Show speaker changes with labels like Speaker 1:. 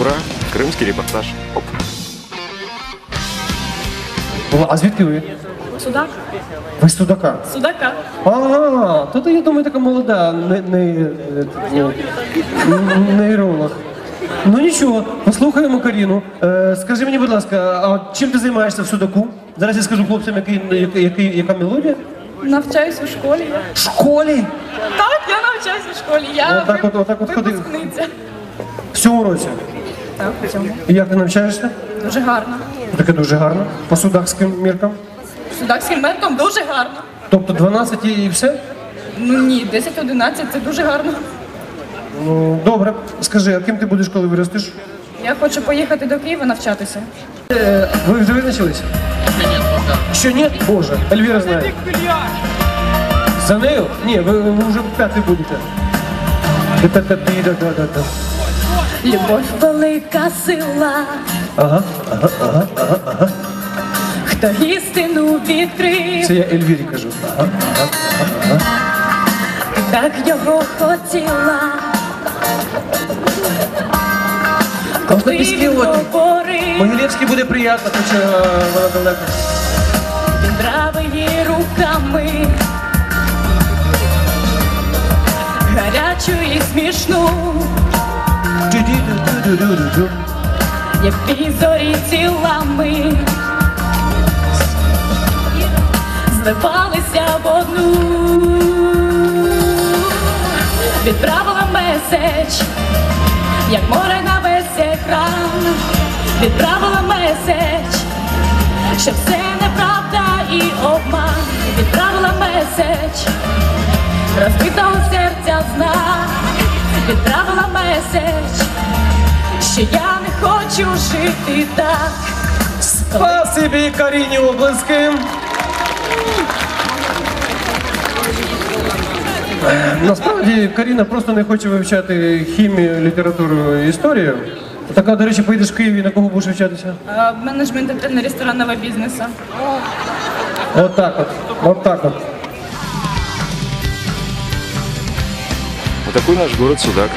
Speaker 1: Ура! Крымский репортаж. Оп.
Speaker 2: О, А звідки ви?
Speaker 3: Судак?
Speaker 2: Ви з Судака.
Speaker 3: Судака.
Speaker 2: Ага, то ти, я думаю, така молода, не, не, не, нейролог. Ну нічого, послухаємо Каріну. Е, скажи мені, будь ласка, а чим ти займаєшся в Судаку? Зараз я скажу хлопцям, який, який, який, яка мелодія.
Speaker 3: Навчаюсь у школі.
Speaker 2: В школі?
Speaker 3: Так, я навчаюсь у школі. Я
Speaker 2: Отак от- отак от ходив.
Speaker 3: випускниця.
Speaker 2: В цьому році.
Speaker 3: Так, в цьому.
Speaker 2: І як ти навчаєшся?
Speaker 3: Дуже гарно.
Speaker 2: Таке дуже гарно. По судакським міркам.
Speaker 3: Судакським методом дуже гарно.
Speaker 2: Тобто 12 і все?
Speaker 3: Ну ні, 10-11 це дуже гарно.
Speaker 2: Ну, добре. Скажи, а ким ти будеш, коли виростеш?
Speaker 3: Я хочу поїхати до Києва навчатися.
Speaker 2: Е, ви вже визначились? Ще ні? Боже, Ельвіра знає. За нею? Ні, ви, ви вже п'ятий будете. Та-та-та-та-та-та-та.
Speaker 3: Любов велика сила.
Speaker 2: Ага,
Speaker 3: Хто істину відкрив,
Speaker 2: це я Ельвірі кажу. Ага.
Speaker 3: так його хотіла.
Speaker 2: Можна піспівати.
Speaker 3: говорив,
Speaker 2: Могилєвський буде приємно, хоча е, вона далеко.
Speaker 3: він брав її руками.
Speaker 2: Ду-ду-ду-ду-ду-ду.
Speaker 3: як зорі тілами. Зливалися в одну, відправила меседж, як море на весь екран, відправила меседж, що все неправда і обман, відправила меседж, розбитого серця знак, відправила меседж, що я не хочу жити так.
Speaker 2: Спасибі Каріні Облинським. Насправді Каріна просто не хоче вивчати хімію, літературу і історію. Така, до речі, поїдеш в Київ і на кого будеш вивчатися?
Speaker 3: Е, Менеджмент ресторанного бізнесу.
Speaker 2: От так от. От так от.
Speaker 1: Вот такой наш город Судак.